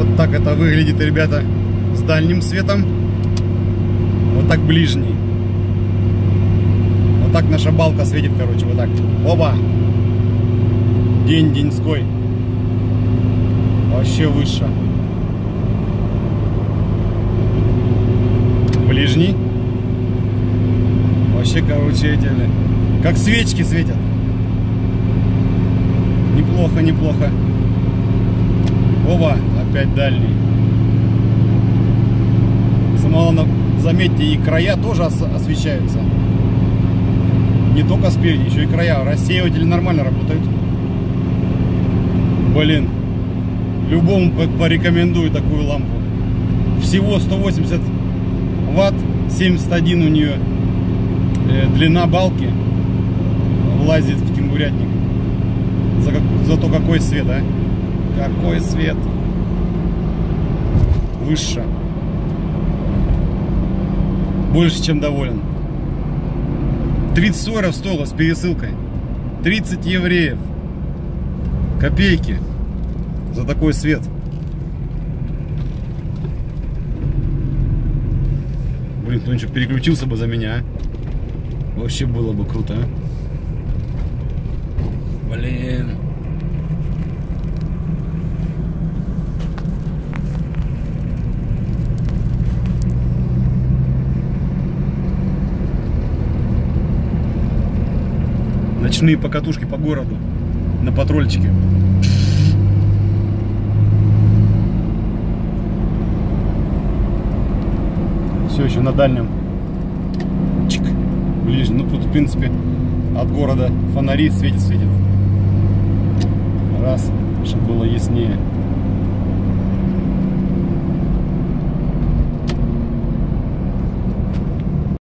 Вот так это выглядит, ребята, с дальним светом. Вот так ближний. Вот так наша балка светит, короче, вот так. Оба! День деньской. Вообще выше. Ближний. Вообще, короче, эти, как свечки светят. Неплохо, неплохо. Оба, опять дальний. Самого заметьте, и края тоже ос освещаются. Не только спереди, еще и края. Рассеиватели нормально работают. Блин, любому порекомендую такую лампу. Всего 180 ватт, 71 у нее э, длина балки влазит в кенгурятник. За, зато какой свет, а? Какой свет! Выше. Больше, чем доволен. 30 соров стоило с пересылкой. 30 евреев. Копейки. За такой свет. Блин, кто-нибудь переключился бы за меня, а? Вообще было бы круто, а? Блин. Ночные покатушки по городу на патрульчике. Все еще на дальнем. Чик. Ближе. Ну тут, в принципе, от города фонари светит, светит. Раз, чтобы было яснее.